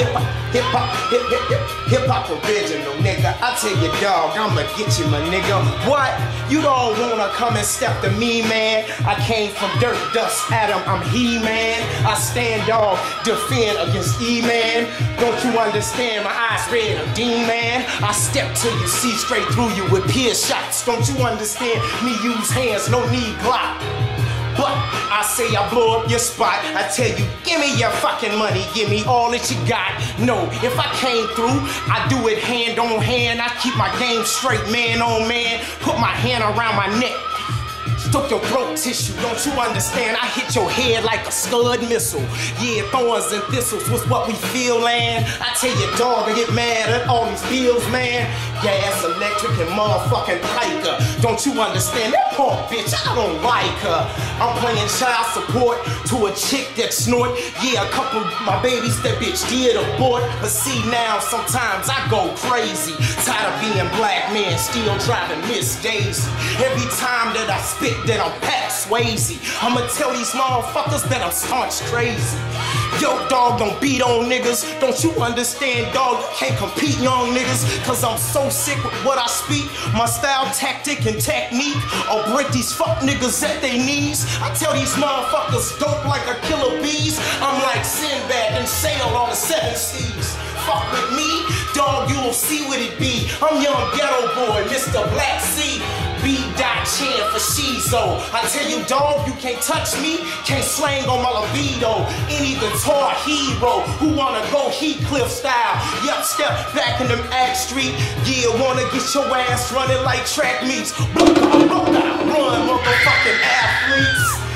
hip hop, hip hop, hip hip hip hip hop original, nigga. I tell you, dog, I'ma get you, my nigga. What? You don't wanna come and step to me, man? I came from dirt, dust, Adam. I'm he, man. I stand dog, defend against E, man. Don't you understand? My eyes red, a D, man. I step till you see straight through you with pierce shots. Don't you understand? Me use hands, no need block. But I say I blow up your spot. I tell you, give me your fucking money, give me all that you got. No, if I came through, I do it hand on hand. I keep my game straight, man on man. Put my hand around my neck. Stuck your throat tissue, don't you understand? I hit your head like a scud missile. Yeah, thorns and thistles was what we feel, man. I tell you, dog, I get mad at all these bills, man. Gas, electric, and motherfucking piker. Don't you understand? That poor bitch, I don't like her. I'm playing child support to a chick that snort. Yeah, a couple my babies that bitch did abort. But see now, sometimes I go crazy. Tired of being black man, still driving Miss Daisy. Every time that I spit, that I'm Pat Swayze. I'ma tell these motherfuckers that I'm staunch crazy. Yo, dog, don't beat on niggas. Don't you understand, dog? Can't compete, young niggas. Cause I'm so sick with what I speak. My style, tactic, and technique. I'll break these fuck niggas at their knees. I tell these motherfuckers dope like a killer bees. I'm like Sinbad and sail on the seven seas. Fuck with me, dog, you will see what it be. I'm young ghetto boy, Mr. Black Sea. B. Chan for Shizo. I tell you, dog, you can't touch me, can't slang on my libido. Any guitar hero who wanna go Heathcliff style. Yup, step back in them Act Street. Yeah, wanna get your ass running like track meets. Run, motherfucking ass.